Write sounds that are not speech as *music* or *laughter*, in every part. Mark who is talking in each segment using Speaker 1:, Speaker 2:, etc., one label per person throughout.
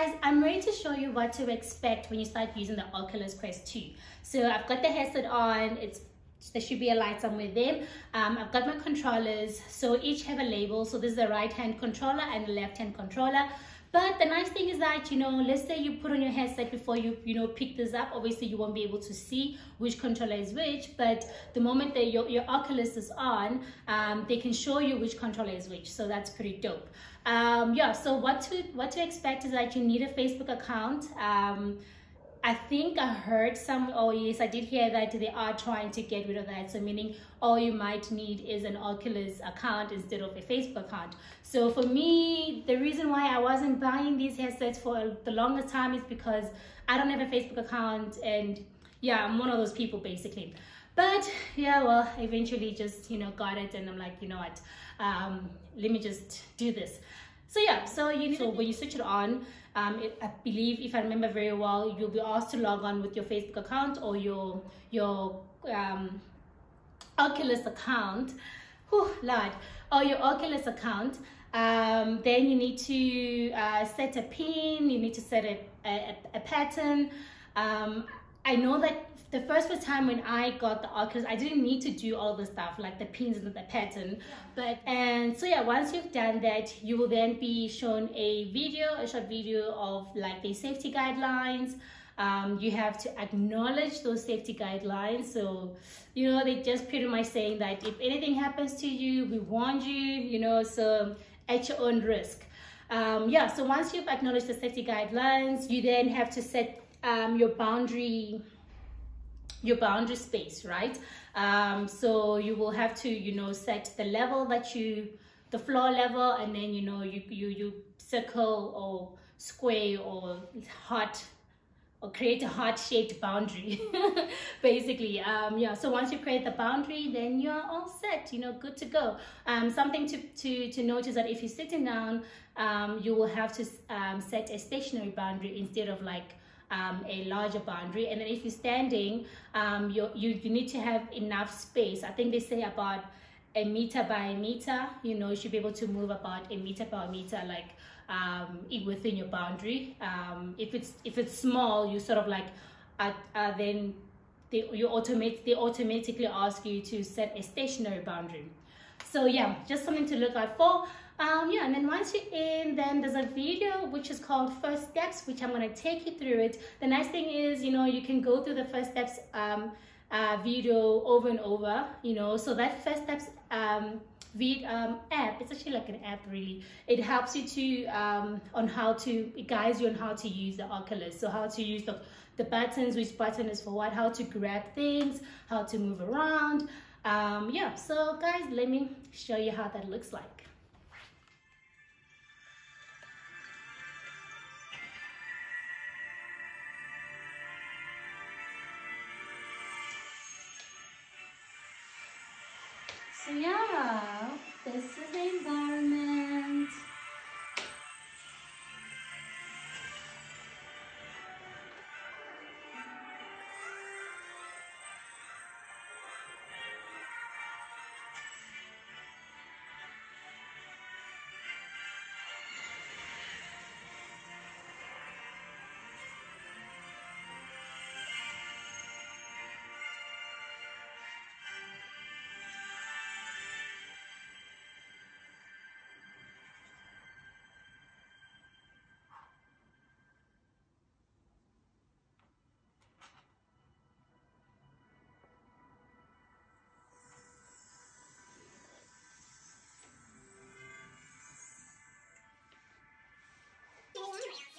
Speaker 1: guys, I'm ready to show you what to expect when you start using the Oculus Quest 2. So I've got the headset on, it's there should be a light somewhere there. Um, I've got my controllers, so each have a label. So this is the right hand controller and the left hand controller. But the nice thing is that, you know, let's say you put on your headset before you, you know, pick this up. Obviously, you won't be able to see which controller is which. But the moment that your, your Oculus is on, um, they can show you which controller is which. So that's pretty dope. Um, yeah, so what to, what to expect is that you need a Facebook account. Um, I think I heard some, oh yes, I did hear that they are trying to get rid of that. So meaning all you might need is an Oculus account instead of a Facebook account. So for me, the reason why I wasn't buying these headsets for the longest time is because I don't have a Facebook account and yeah, I'm one of those people basically. But yeah, well, eventually just, you know, got it and I'm like, you know what, um, let me just do this. So yeah, so you so when you switch it on, um, it, I believe if I remember very well, you'll be asked to log on with your Facebook account or your your um, Oculus account. Whew, Lord, or your Oculus account. Um, then you need to uh, set a pin. You need to set a, a, a pattern. Um, I know that the first time when I got the Oculus, I didn't need to do all the stuff like the pins and the pattern. But and so yeah, once you've done that, you will then be shown a video, a short video of like the safety guidelines. Um, you have to acknowledge those safety guidelines. So, you know, they just pretty much saying that if anything happens to you, we warned you, you know, so at your own risk. Um, yeah, so once you've acknowledged the safety guidelines, you then have to set um, your boundary your boundary space right? Um, so you will have to you know set the level that you the floor level and then you know you you, you circle or square or heart or create a heart shaped boundary *laughs* basically. Um yeah so once you create the boundary then you're all set you know good to go. Um something to to to notice that if you're sitting down um you will have to um, set a stationary boundary instead of like um, a larger boundary. And then if you're standing, um, you, you, need to have enough space. I think they say about a meter by a meter, you know, you should be able to move about a meter by a meter, like um, within your boundary. Um, if it's if it's small, you sort of like, then they, you automate, they automatically ask you to set a stationary boundary. So yeah, just something to look out for. Um, yeah, and then once you're in, then there's a video which is called First Steps, which I'm to take you through it. The nice thing is, you know, you can go through the First Steps um, uh, video over and over, you know, so that First Steps um, um, app, it's actually like an app really. It helps you to, um, on how to, it guides you on how to use the Oculus. So how to use the, the buttons, which button is for what, how to grab things, how to move around. Um, yeah, so guys, let me show you how that looks like. So yeah, this is the environment. Oh, yeah.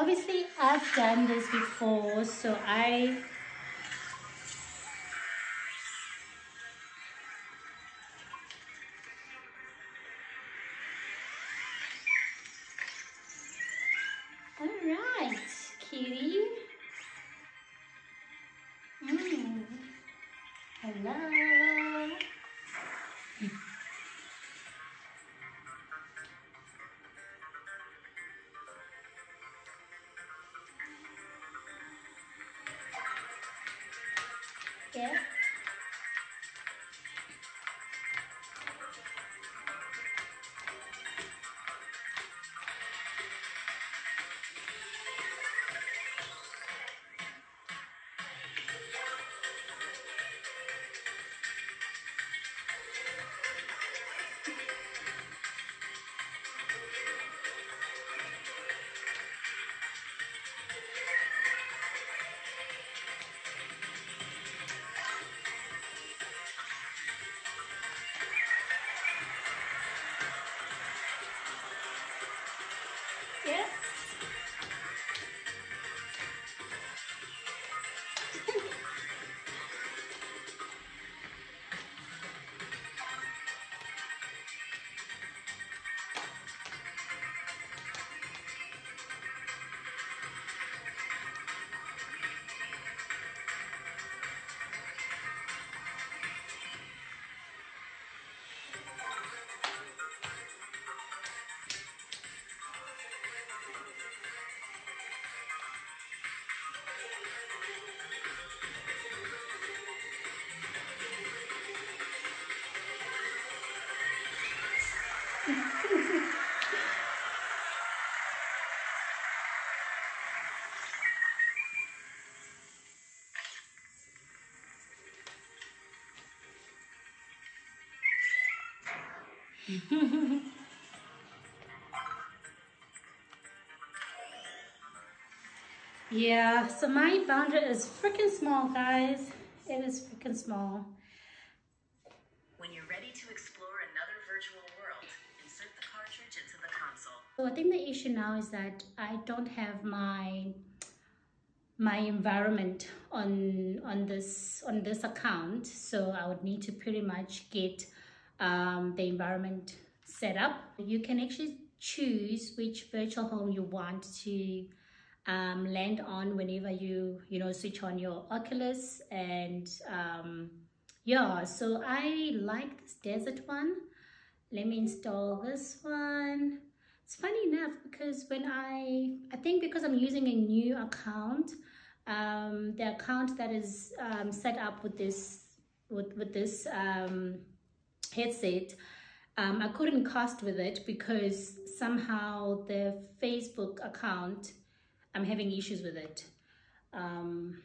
Speaker 1: Obviously I've done this before, so I *laughs* yeah, so my boundary is freaking small, guys. It is freaking small.
Speaker 2: When you're ready to explore another virtual world, insert the cartridge into the console.
Speaker 1: So I think the issue now is that I don't have my my environment on on this on this account so I would need to pretty much get um, the environment set up. You can actually choose which virtual home you want to um, land on whenever you you know switch on your Oculus and um, yeah so I like this desert one. Let me install this one. It's funny enough because when I I think because I'm using a new account um, the account that is um, set up with this with, with this um, headset um, I couldn't cast with it because somehow the Facebook account I'm having issues with it. Um,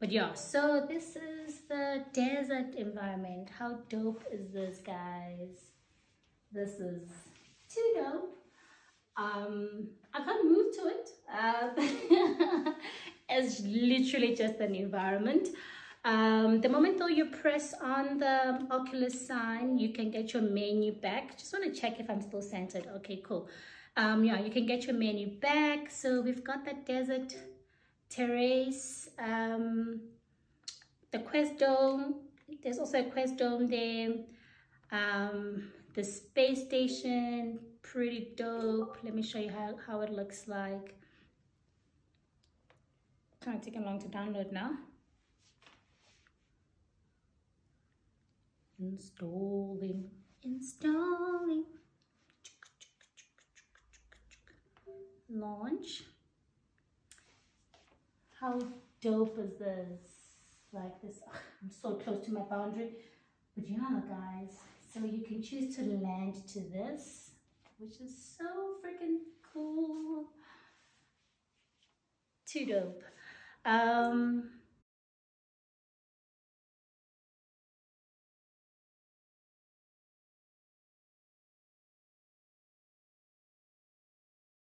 Speaker 1: but yeah so this is the desert environment. How dope is this guys? This is too dope. Um i can't move to it. Uh, *laughs* it's literally just an environment um the moment though you press on the oculus sign you can get your menu back. Just want to check if i'm still centered. Okay cool. Um yeah you can get your menu back. So we've got that desert terrace um the quest dome. There's also a quest dome there. Um the space station pretty dope. Let me show you how, how it looks like. Kind of taking long to download now installing installing. Launch. How dope is this? Like this i'm so close to my boundary. But yeah guys so you can choose to land to this which is so freaking cool. Too dope. Um,